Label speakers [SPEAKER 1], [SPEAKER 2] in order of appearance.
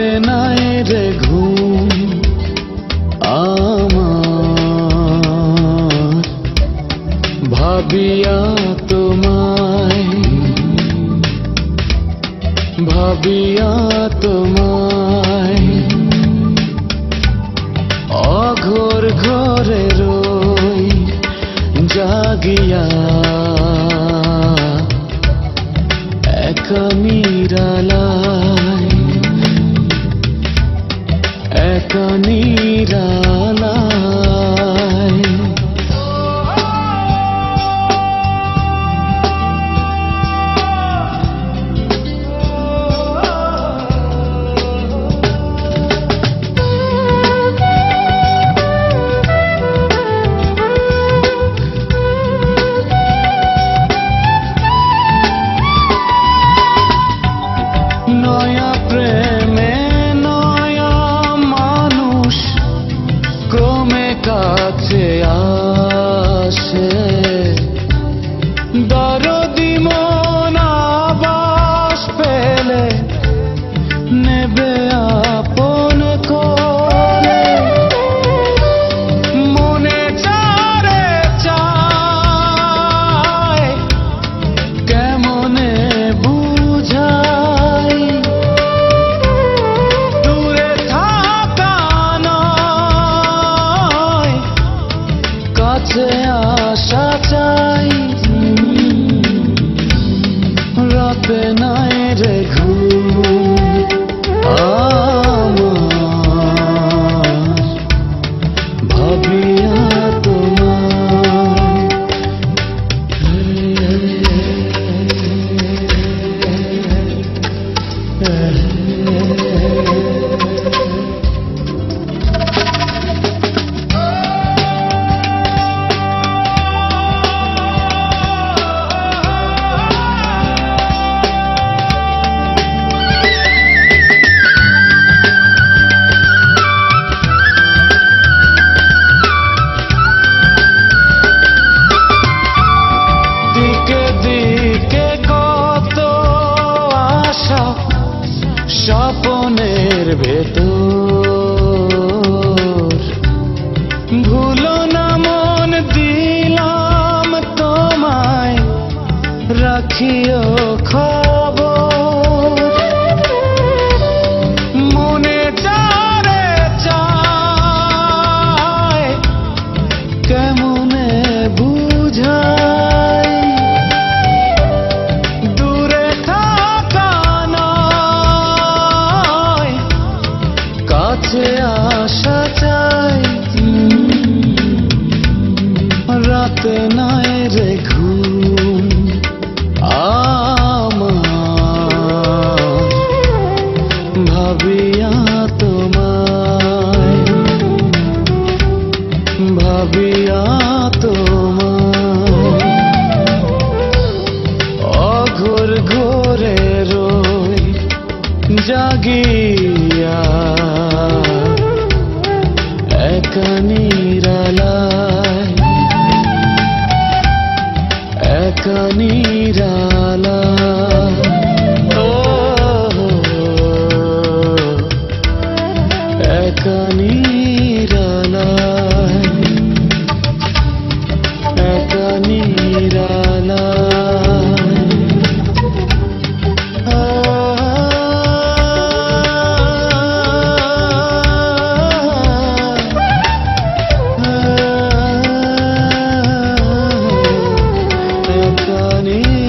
[SPEAKER 1] আসে নাই রে ঘুম আমার। ভাবিয়া তোমায় ভাবিয়া তোমায়। অঘোর ঘরে রই জাগিয়া, একা মিরালা night at সব স্বপনের ভেতর। ভুলো না মন দিলাম তোমায় রাখিও রাতে নাই রে ঘুম আমার। ভাবিয়া நானே